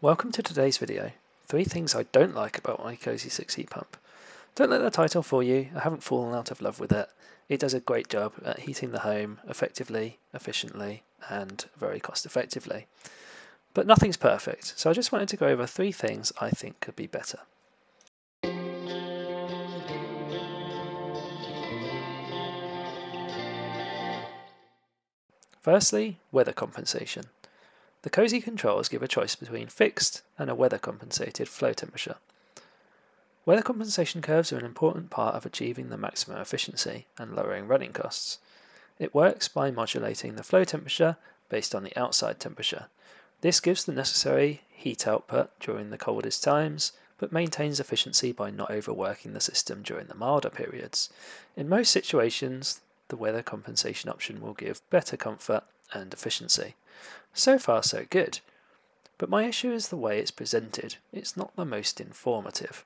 Welcome to today's video. Three things I don't like about my Cosy 6 heat pump. Don't let the title fool you, I haven't fallen out of love with it. It does a great job at heating the home effectively, efficiently and very cost effectively. But nothing's perfect, so I just wanted to go over three things I think could be better. Firstly, weather compensation. The Cosy controls give a choice between fixed and a weather compensated flow temperature. Weather compensation curves are an important part of achieving the maximum efficiency and lowering running costs. It works by modulating the flow temperature based on the outside temperature. This gives the necessary heat output during the coldest times, but maintains efficiency by not overworking the system during the milder periods. In most situations, the weather compensation option will give better comfort and efficiency. So far, so good. But my issue is the way it's presented. It's not the most informative.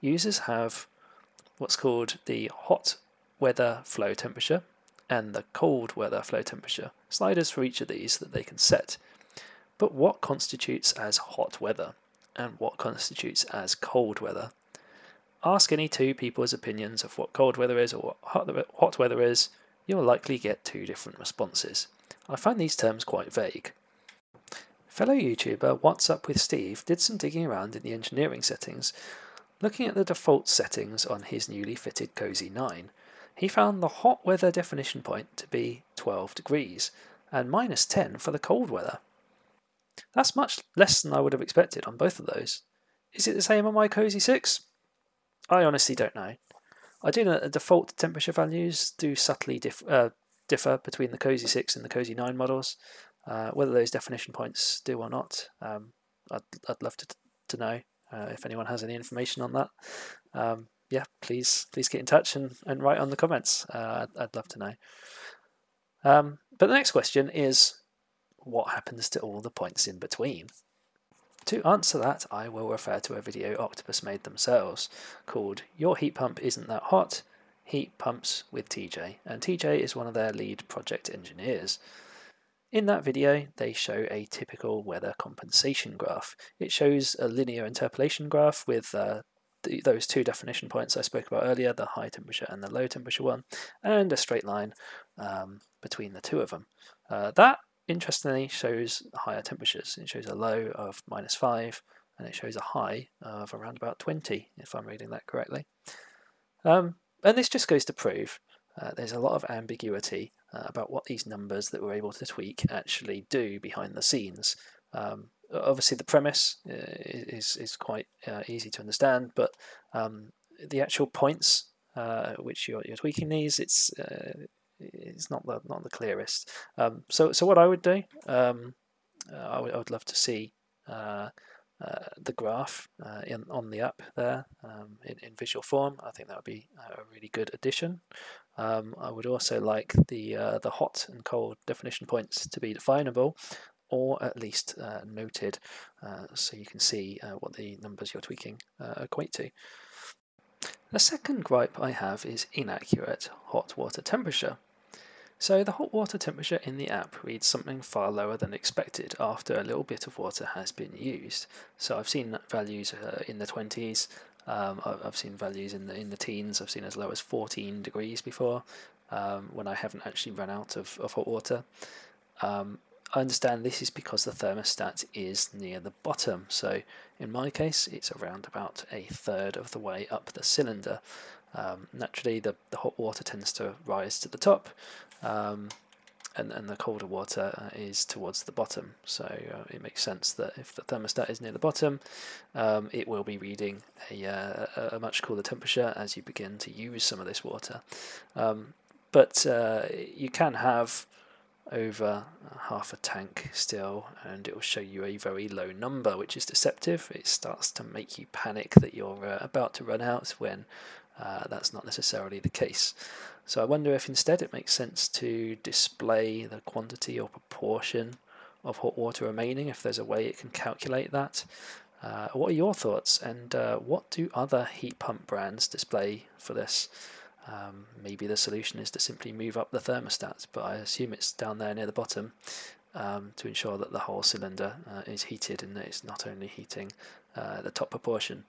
Users have what's called the hot weather flow temperature and the cold weather flow temperature, sliders for each of these that they can set. But what constitutes as hot weather and what constitutes as cold weather? Ask any two people's opinions of what cold weather is or what hot weather is, you'll likely get two different responses. I find these terms quite vague. Fellow YouTuber Watts Up with Steve did some digging around in the engineering settings. Looking at the default settings on his newly fitted Cosy 9, he found the hot weather definition point to be 12 degrees and minus 10 for the cold weather. That's much less than I would have expected on both of those. Is it the same on my Cosy 6? I honestly don't know. I do know that the default temperature values do subtly dif- uh, differ between the Cosy 6 and the Cosy 9 models. Uh, whether those definition points do or not, um, I'd, I'd love to, to know uh, if anyone has any information on that. Um, yeah, please please get in touch and, and write on the comments. Uh, I'd, I'd, love to know. Um, but the next question is what happens to all the points in between? To answer that, I will refer to a video Octopus made themselves called Your Heat Pump Isn't That Hot Heat Pumps with TJ, and TJ is one of their lead project engineers. In that video, they show a typical weather compensation graph. It shows a linear interpolation graph with uh, those two definition points I spoke about earlier, the high temperature and the low temperature one, and a straight line um, between the two of them. Uh, that, interestingly, shows higher temperatures. It shows a low of minus 5, and it shows a high of around about 20, if I'm reading that correctly. Um, and this just goes to prove uh, there's a lot of ambiguity uh, about what these numbers that we're able to tweak actually do behind the scenes. Um, obviously, the premise uh, is, is quite uh, easy to understand, but um, the actual points uh, which you're, you're, tweaking these, it's it's not the not the clearest. Um, so so what I would do, um, I would love to see uh, the graph uh, in on the app there um, in, in visual form. I think that would be a really good addition. Um, I would also like the uh, the hot and cold definition points to be definable, or at least uh, noted, uh, so you can see what the numbers you're tweaking equate to. The second gripe I have is inaccurate hot water temperature. So the hot water temperature in the app reads something far lower than expected after a little bit of water has been used. So I've seen values uh, in the 20s, um, I've seen values in the in the teens, I've seen as low as 14 degrees before um, when I haven't actually run out of, of hot water. Um, I understand this is because the thermostat is near the bottom, so in my case it's around about a third of the way up the cylinder. Um, naturally, the, the hot water tends to rise to the top, um, and, and the colder water uh, is towards the bottom. So uh, it makes sense that if the thermostat is near the bottom, um, it will be reading a, uh, a, much cooler temperature as you begin to use some of this water. Um, but uh, you can have over half a tank still and it will show you a very low number which is deceptive it starts to make you panic that you're uh, about to run out when uh, that's not necessarily the case. So I wonder if instead it makes sense to display the quantity or proportion of hot water remaining, if there's a way it can calculate that. Uh, what are your thoughts and uh, what do other heat pump brands display for this? Um, maybe the solution is to simply move up the thermostat, but I assume it's down there near the bottom. um, to ensure that the whole cylinder uh, is heated and that it's not only heating uh, the top proportion.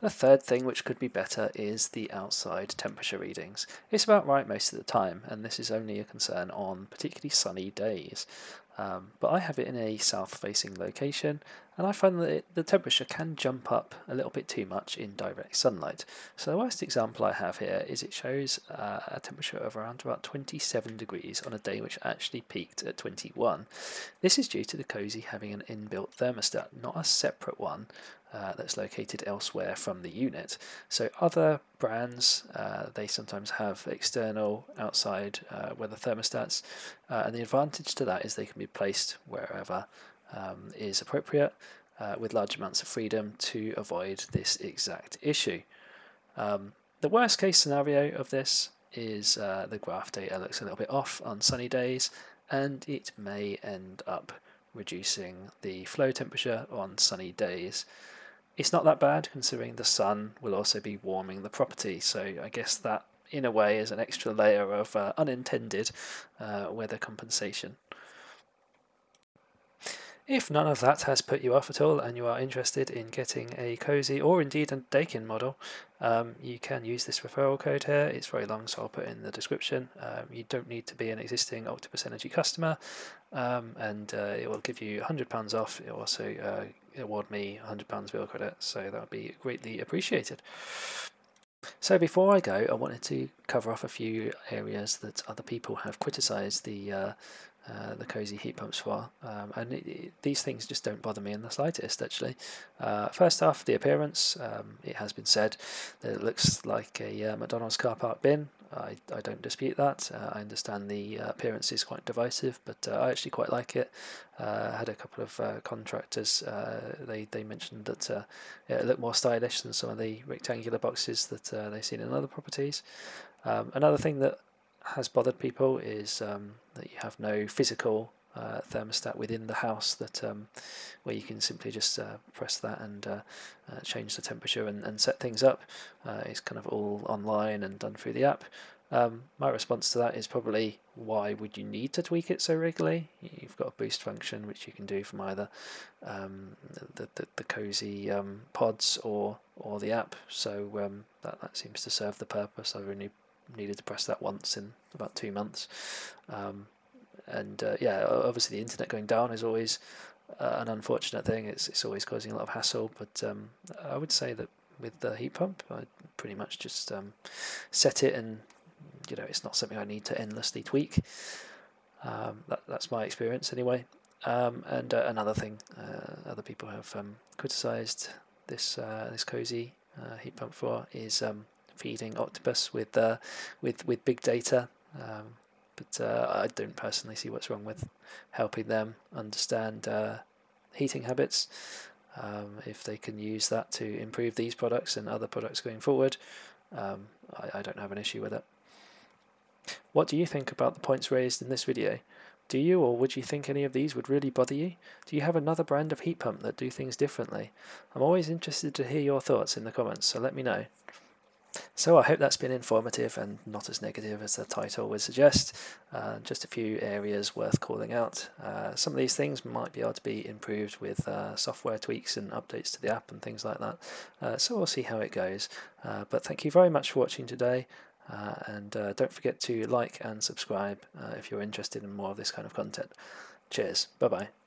The third thing which could be better is the outside temperature readings. It's about right most of the time, and this is only a concern on particularly sunny days. Um, but I have it in a south-facing location, and I find that it, the temperature can jump up a little bit too much in direct sunlight. So the worst example I have here is it shows uh, a temperature of around about 27 degrees on a day which actually peaked at 21. This is due to the Cosy having an inbuilt thermostat, not a separate one, uh, that's located elsewhere from the unit. So other brands, uh, they sometimes have external outside uh, weather thermostats, uh, and the advantage to that is they can be placed wherever um, is appropriate uh, with large amounts of freedom to avoid this exact issue. Um, the worst case scenario of this is the graph data looks a little bit off on sunny days and it may end up reducing the flow temperature on sunny days. It's not that bad considering the sun will also be warming the property, so I guess that in a way is an extra layer of uh, unintended uh, weather compensation. If none of that has put you off at all and you are interested in getting a Cosy or indeed a Daikin model, um, you can use this referral code here. It's very long, so I'll put it in the description. Um, you don't need to be an existing Octopus Energy customer, um, and uh, it will give you £100 off. It will also uh, award me £100 bill credit, so that would be greatly appreciated. So before I go, I wanted to cover off a few areas that other people have criticised the uh, uh, the Cosy heat pumps for, um, and it, it, these things just don't bother me in the slightest. Actually, uh, first off, the appearance. Um, it has been said that it looks like a uh, McDonald's car park bin. I, I don't dispute that. Uh, I understand the uh, appearance is quite divisive, but I actually quite like it. I had a couple of contractors. they they mentioned that it looked more stylish than some of the rectangular boxes that they've seen in other properties. Um, another thing that has bothered people is um, that you have no physical uh, thermostat within the house that um, where you can simply just uh, press that and uh, uh change the temperature and, and set things up. Uh, it's kind of all online and done through the app. Um, my response to that is probably why would you need to tweak it so regularly? You've got a boost function which you can do from either um, the, the, the Cosy um, pods or or the app, so um, that, that seems to serve the purpose. I've only needed to press that once in about two months. Um, and uh, yeah, obviously the internet going down is always uh, an unfortunate thing. It's it's always causing a lot of hassle. But um, I would say that with the heat pump, I pretty much just um, set it, and you know it's not something I need to endlessly tweak. Um, that, that's my experience anyway. Um, and uh, another thing, uh, other people have um, criticised this uh, this Cosy uh, heat pump for is feeding Octopus with uh, with with big data. Um, but uh, I don't personally see what's wrong with helping them understand uh, heating habits. Um, if they can use that to improve these products and other products going forward, um, I, I don't have an issue with it. What do you think about the points raised in this video? Do you or would you think any of these would really bother you? Do you have another brand of heat pump that do things differently? I'm always interested to hear your thoughts in the comments, so let me know. So I hope that's been informative and not as negative as the title would suggest. Uh, just a few areas worth calling out. Uh, some of these things might be able to be improved with uh, software tweaks and updates to the app and things like that. Uh, so we'll see how it goes. Uh, but thank you very much for watching today. Uh, and don't forget to like and subscribe if you're interested in more of this kind of content. Cheers. Bye bye.